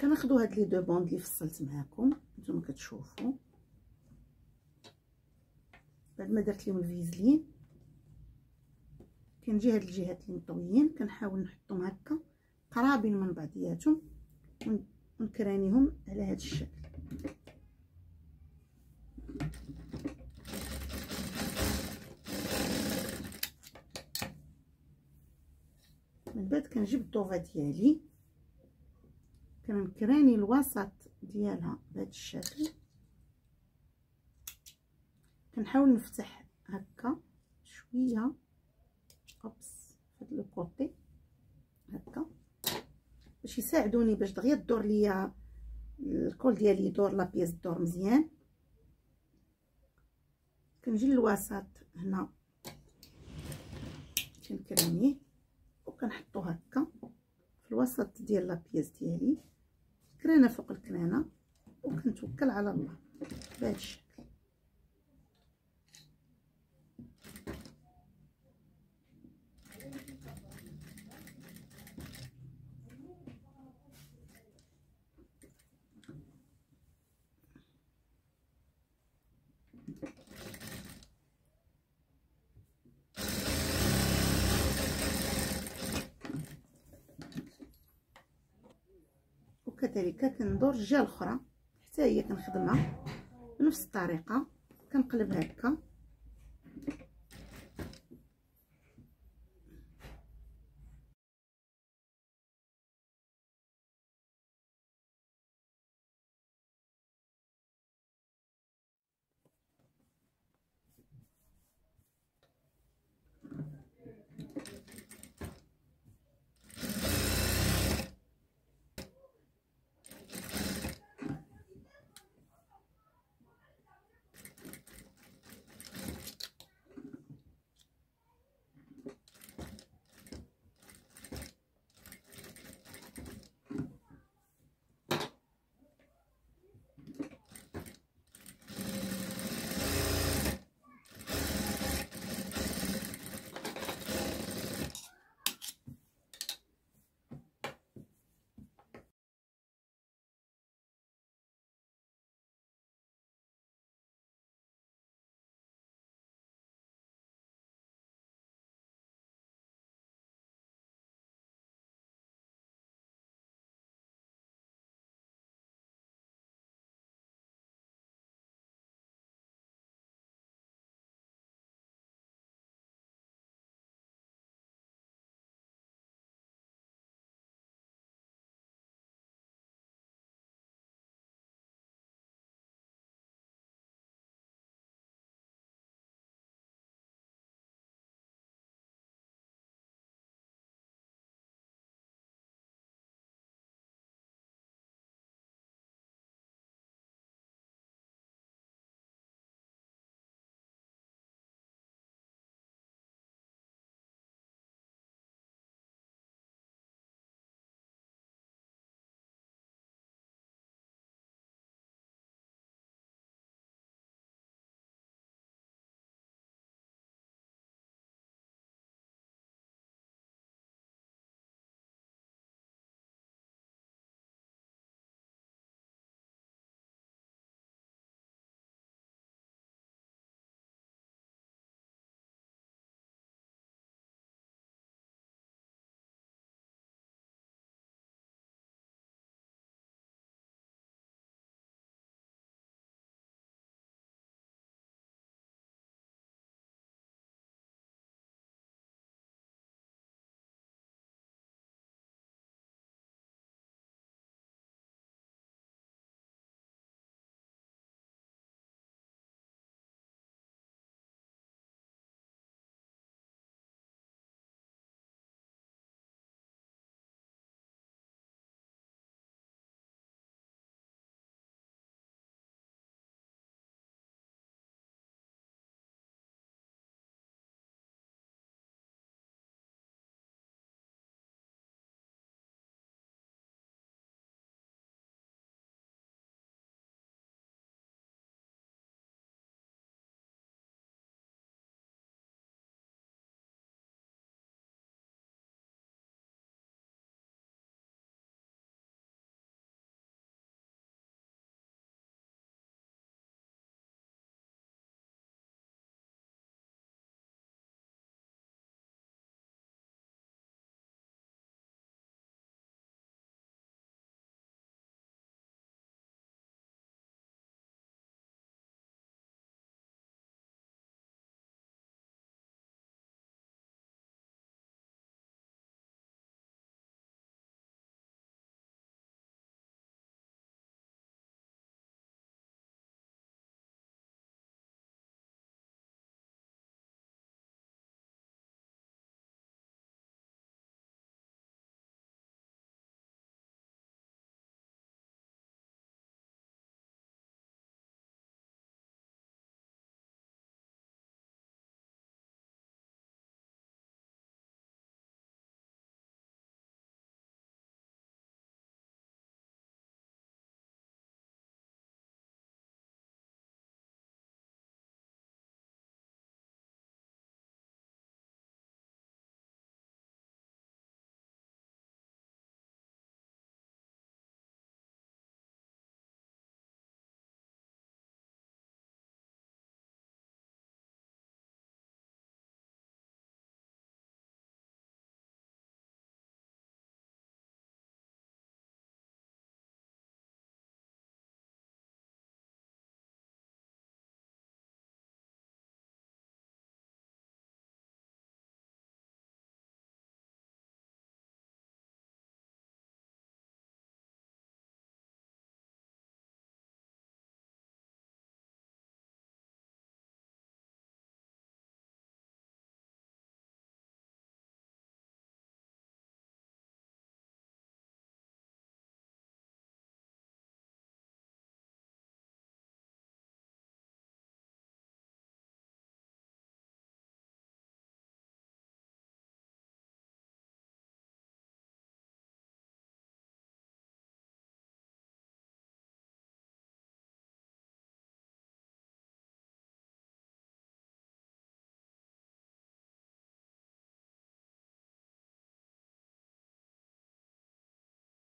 كناخدو هاد les deux bandes اللي فصلت معاكم نتوما كتشوفوا بعد ما درت لهم الفيزلين كنجي هاد الجهات اللي مطويين كنحاول نحطهم هكا قرابين من بعضياتهم ونكرانيهم على هاد الشكل. من بعد كنجيب الطوفه ديالي. كنكراني الوسط ديالها بهذا الشكل. كنحاول نفتح هكا شوية. أوبس هاد لو كوتي. هكا. باش يساعدوني باش دغيا تدور ليا الكول ديالي يدور لا بيس دور مزيان. كنجي للوسط هنا. كنكرانيه. وكنحطو هكا في الوسط ديال لا بيس ديالي كرانه فوق الكرانه وكنتوكل على الله. بهذا الشكل وكذلك كندور الجهه الاخرى حتى هي كنخدمها بنفس الطريقة كنقلب هكا.